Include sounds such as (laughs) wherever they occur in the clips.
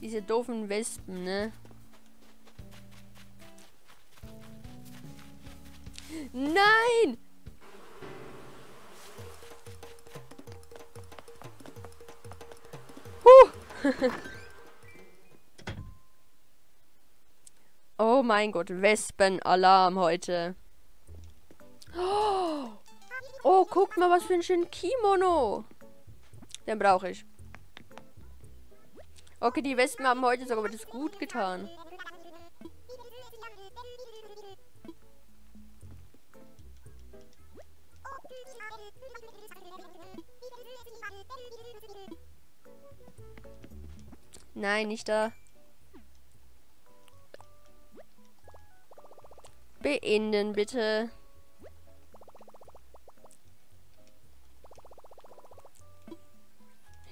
Diese doofen Wespen, ne? Nein! Huh! (laughs) oh mein Gott, Wespenalarm heute. Oh, guck mal, was für ein schönen Kimono. Den brauche ich. Okay, die Wespen haben heute sogar das gut getan. Nein, nicht da. Beenden, bitte.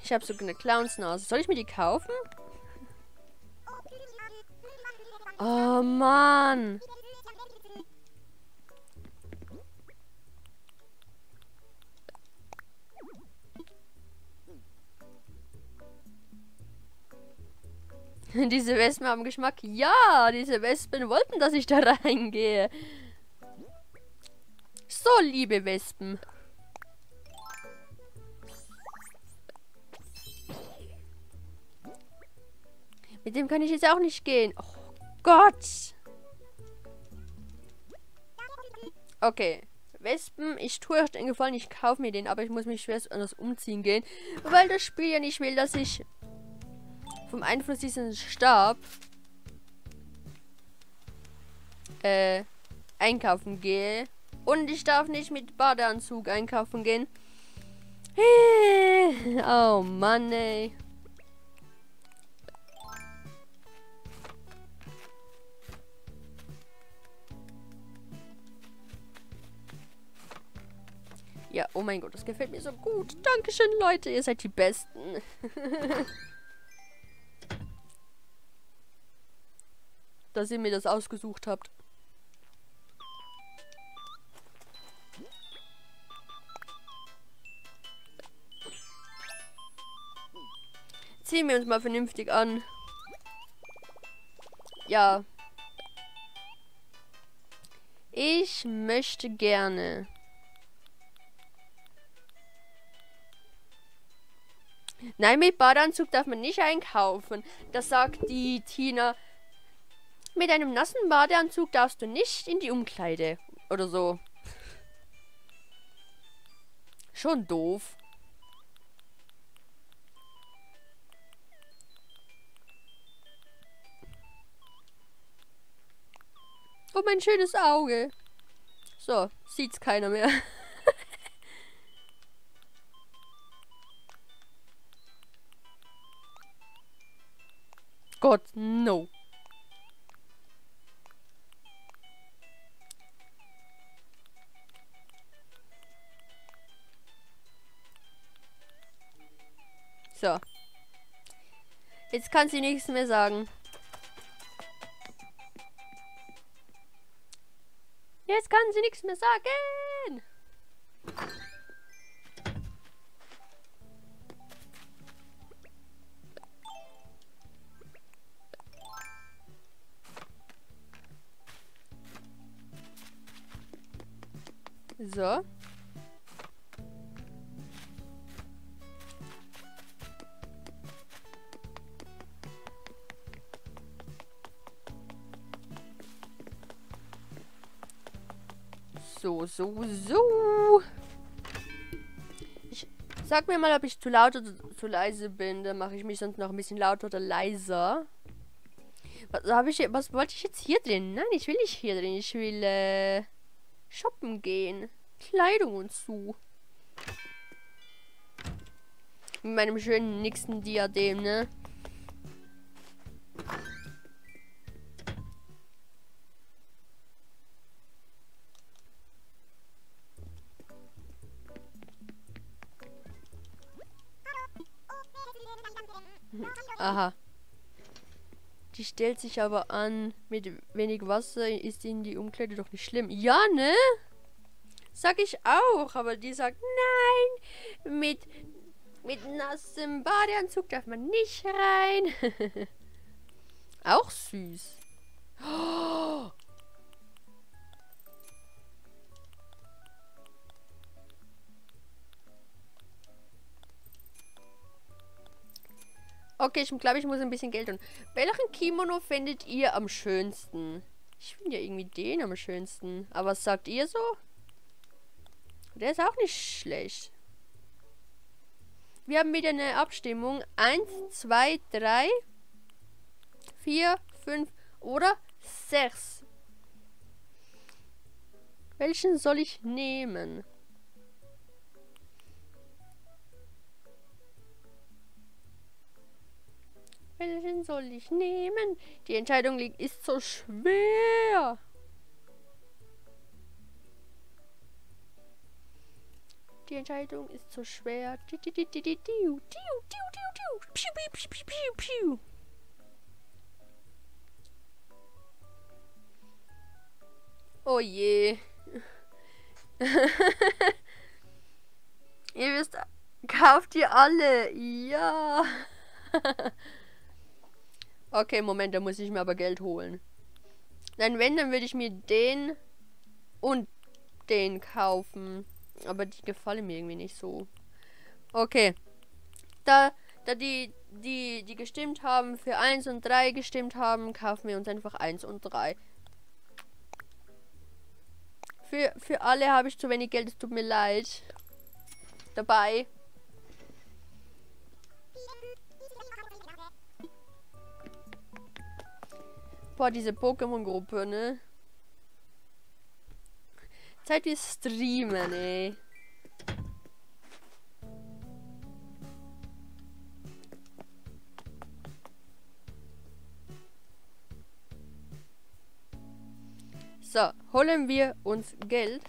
Ich habe so eine Clownsnase. Soll ich mir die kaufen? Oh Mann. (laughs) diese Wespen haben Geschmack. Ja, diese Wespen wollten, dass ich da (laughs) reingehe. So, liebe Wespen. Mit dem kann ich jetzt auch nicht gehen. Oh Gott. Okay. Wespen, ich tue euch den Gefallen, ich kaufe mir den, aber ich muss mich schwer anders umziehen gehen. Weil das Spiel ja nicht will, dass ich vom Einfluss diesen Stab äh, einkaufen gehe. Und ich darf nicht mit Badeanzug einkaufen gehen. (laughs) Oh Mann, ey. Ja, oh mein Gott, das gefällt mir so gut. Dankeschön, Leute, ihr seid die Besten. (laughs) Dass ihr mir das ausgesucht habt. Ziehen wir uns mal vernünftig an. Ja. Ich möchte gerne Nein, mit Badeanzug darf man nicht einkaufen. Das sagt die Tina. Mit einem nassen Badeanzug darfst du nicht in die Umkleide. Oder so. Schon doof. Oh, mein schönes Auge. So, sieht's keiner mehr. (laughs) Gott, no. So. Jetzt kann sie nichts mehr sagen. Jetzt kann sie nichts mehr sagen. So. So, so, so. Ich sag mir mal, ob ich zu laut oder zu leise bin. Dann mache ich mich sonst noch ein bisschen lauter oder leiser. Was ich? Was wollte ich jetzt hier drin? Nein, ich will nicht hier drin. Ich will äh, shoppen gehen. Kleidung und zu. Mit meinem schönen nächsten Diadem, ne? Aha. Die stellt sich aber an. Mit wenig Wasser ist in die Umkleide doch nicht schlimm. Ja, ne? Sag ich auch. Aber die sagt, nein. Mit, mit nassem Badeanzug darf man nicht rein. (laughs) Auch süß. (gasps) Okay, ich glaube, ich muss ein bisschen Geld tun. Welchen Kimono findet ihr am schönsten? Ich finde ja irgendwie den am schönsten. Aber was sagt ihr so? Der ist auch nicht schlecht. Wir haben wieder eine Abstimmung. Eins, zwei, drei, vier, fünf oder sechs. Welchen soll ich nehmen? Welchen soll ich nehmen? Die Entscheidung ist so schwer. Die Entscheidung ist so schwer. Oh je. (laughs) ihr wisst, kauft ihr alle. Ja. (laughs) Okay, Moment, da muss ich mir aber Geld holen. Dann wenn, dann würde ich mir den und den kaufen. Aber die gefallen mir irgendwie nicht so. Okay. Da, da die, die, die gestimmt haben, für 1 und 3 gestimmt haben, kaufen wir uns einfach 1 und 3. Für, für alle habe ich zu wenig Geld, es tut mir leid. Dabei. Boah, diese Pokémon-Gruppe, ne? Zeit wir streamen, ey. So, holen wir uns Geld.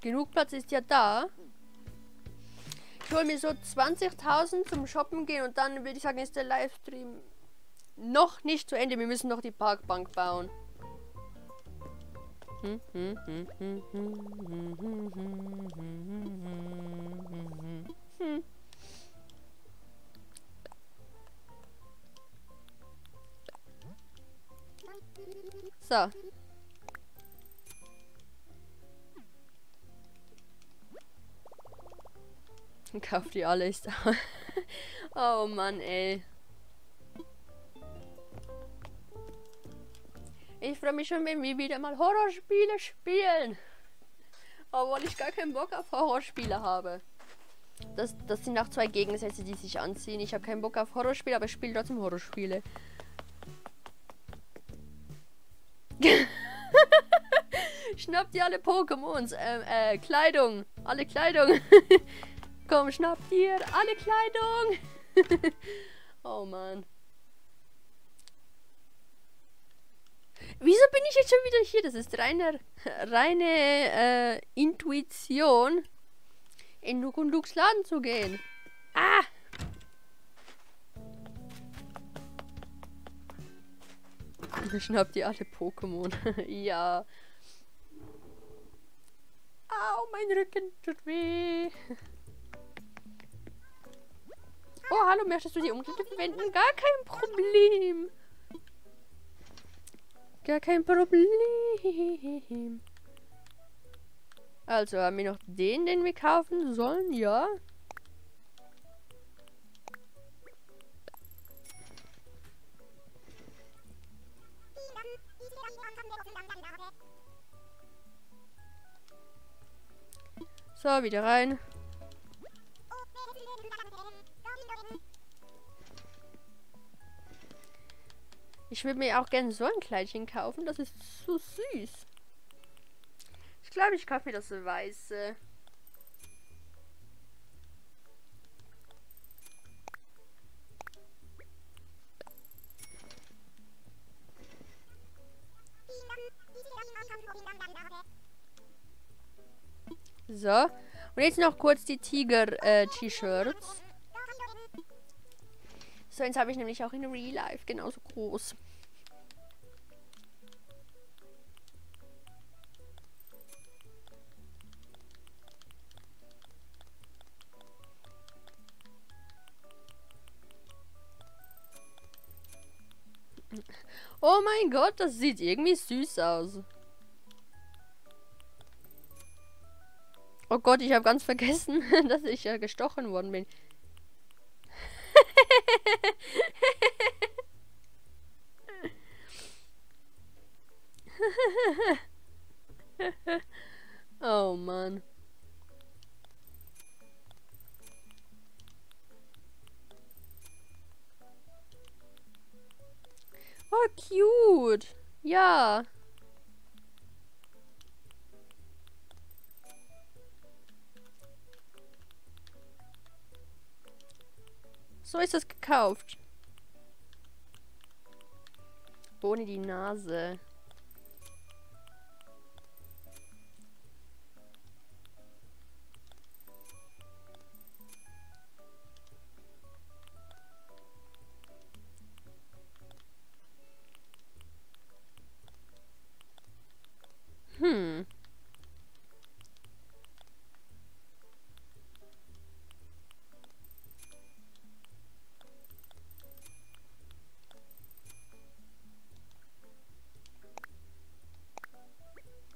Genug Platz ist ja da. Ich hole mir so 20.000 zum Shoppen gehen und dann würde ich sagen, ist der Livestream noch nicht zu Ende. Wir müssen noch die Parkbank bauen. So. Kauft die alle. Ist oh Mann, ey. Ich freue mich schon, wenn wir wieder mal Horrorspiele spielen. Obwohl ich gar keinen Bock auf Horrorspiele habe. Das, das sind auch zwei Gegensätze, die sich anziehen. Ich habe keinen Bock auf Horrorspiele, aber ich spiele trotzdem Horrorspiele. (laughs) Schnappt ihr alle Pokémons. Äh, äh, Kleidung. Alle Kleidung. (laughs) Komm, schnapp dir alle Kleidung. (laughs) oh Mann. Wieso bin ich jetzt schon wieder hier? Das ist reine, reine äh, Intuition, in Luke Laden zu gehen. Ah! (laughs) Schnappt ihr alle Pokémon. (laughs) ja. Au, mein Rücken tut weh. Oh, hallo, möchtest du die Umkleide verwenden? Gar kein Problem. Gar kein Problem. Also, haben wir noch den, den wir kaufen sollen? Ja. So, wieder rein. Ich würde mir auch gerne so ein Kleidchen kaufen. Das ist so süß. Ich glaube, ich kaufe mir das weiße. So. Und jetzt noch kurz die Tiger-T-Shirts. Äh, so eins habe ich nämlich auch in Real Life genauso groß. Oh mein Gott, das sieht irgendwie süß aus. Oh Gott, ich habe ganz vergessen, (laughs) dass ich ja gestochen worden bin. (laughs) oh man. Oh, cute. Ja. So ist das gekauft. Ohne die Nase.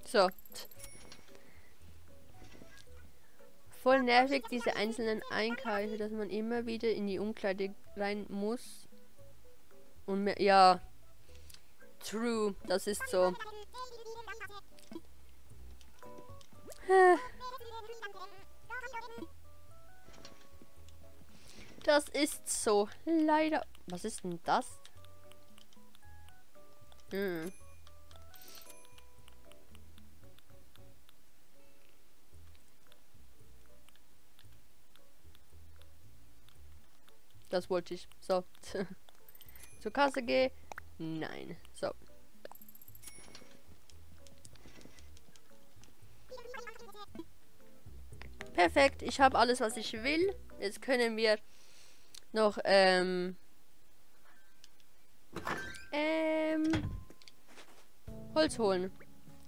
So. Voll nervig, diese einzelnen Einkäufe, dass man immer wieder in die Umkleide rein muss. Und mehr, ja. True, das ist so. Das ist so. Leider. Was ist denn das? Hm. Das wollte ich. So. (laughs) Zur Kasse gehe. Nein. So. Perfekt. Ich habe alles, was ich will. Jetzt können wir noch ähm, ähm, Holz holen.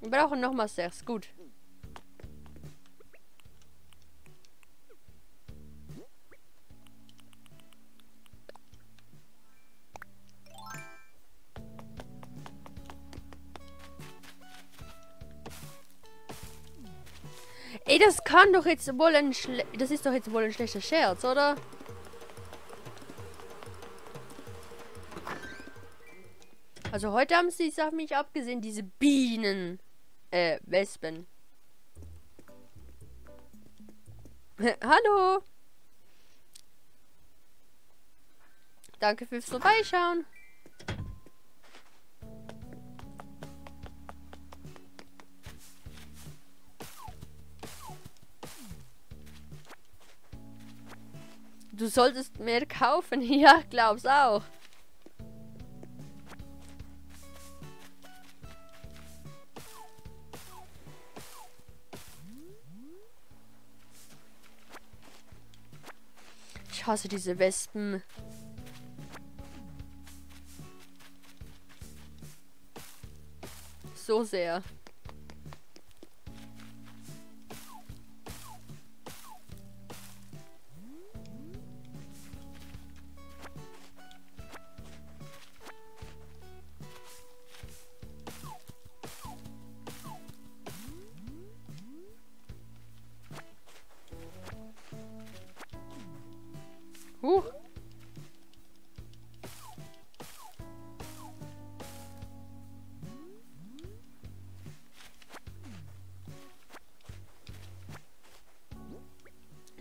Wir brauchen noch mal sechs. Gut. Kann doch jetzt wohl ein Schle Das ist doch jetzt wohl ein schlechter Scherz, oder? Also heute haben sie es auf mich abgesehen, diese Bienen. Äh, Wespen. (laughs) Hallo. Danke fürs Vorbeischauen. Du solltest mehr kaufen. (laughs) Ja, glaub's auch. Ich hasse diese Wespen. So sehr.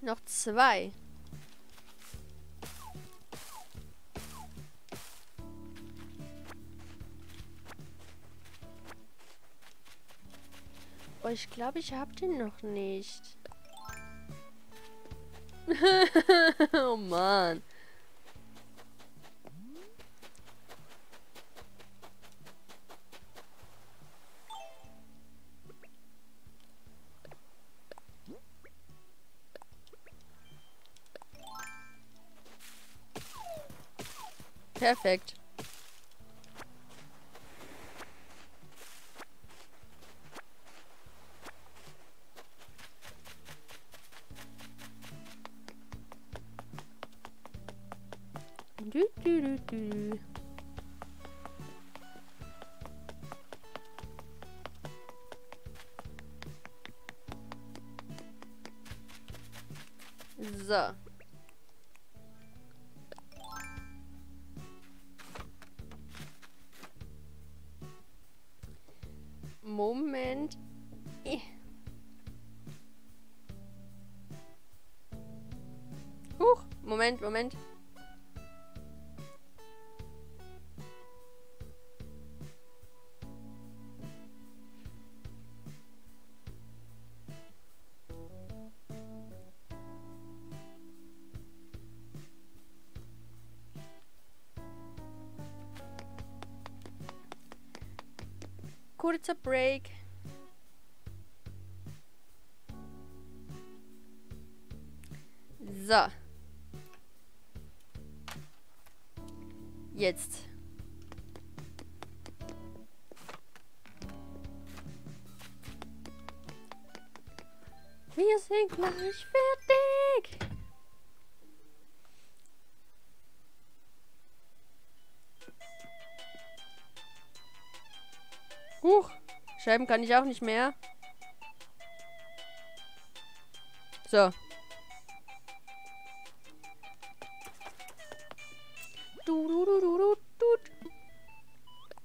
Noch zwei. Oh, ich glaube, ich habe den noch nicht. (laughs) oh Mann. Perfekt. Moment. Huch, Moment, Moment. Kurzer Break. So. Jetzt. Wir sind gleich fertig. Scheiben kann ich auch nicht mehr. So. Du, du, du, du, du, du.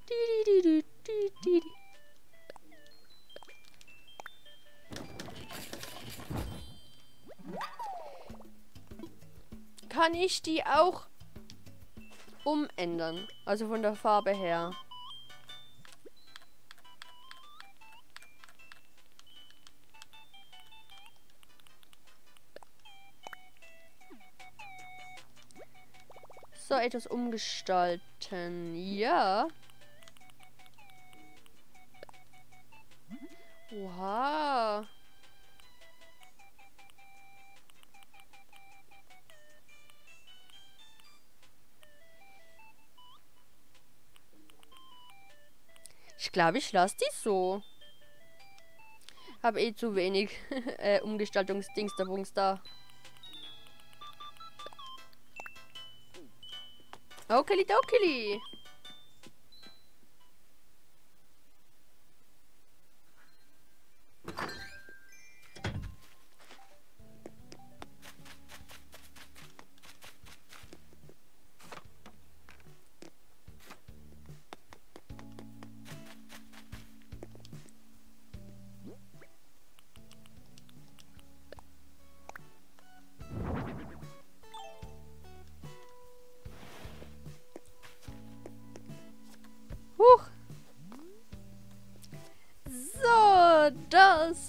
Di, di, di, di, di. Kann ich die auch umändern? Also von der Farbe her. Etwas umgestalten. Ja. Oha. Ich glaube, ich lasse die so. Habe eh zu wenig (laughs) äh, Umgestaltungsdings da. Olha o que ele. É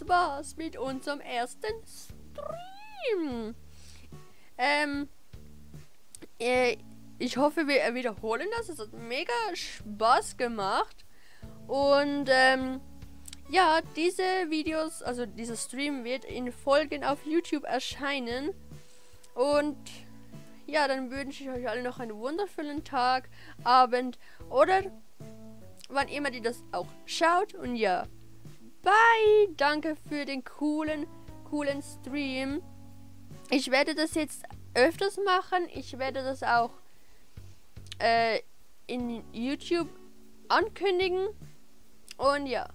war's mit unserem ersten Stream. Ähm, äh, ich hoffe, wir wiederholen das. Es hat mega Spaß gemacht. Und ähm, ja, diese Videos, also dieser Stream wird in Folgen auf YouTube erscheinen. Und ja, dann wünsche ich euch alle noch einen wundervollen Tag, Abend oder wann immer ihr das auch schaut. Und ja, Bye. Danke für den coolen, coolen Stream. Ich werde das jetzt öfters machen. Ich werde das auch äh, in YouTube ankündigen. Und ja.